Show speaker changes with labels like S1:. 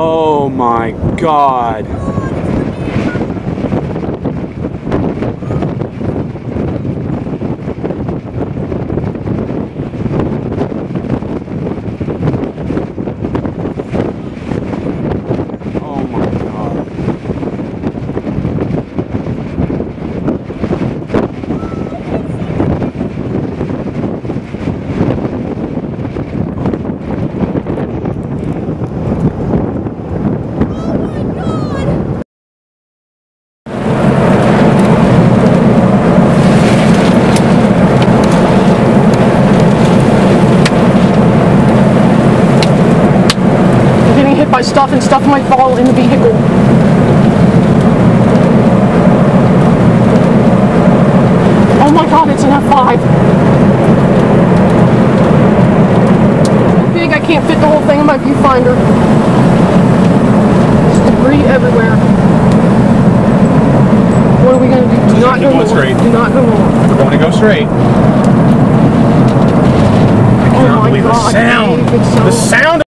S1: Oh my god. Oh my god.
S2: I'm getting hit by stuff and stuff might fall in the vehicle. Oh my god, it's an F5. Big, I can't fit the whole thing in my viewfinder. There's debris everywhere. What are we gonna do? Do not go
S3: going
S2: north.
S3: straight.
S2: Do not go north.
S3: We're going to go straight. I
S2: Oh
S3: cannot
S2: my
S3: believe the sound.
S2: It's so-
S3: The sound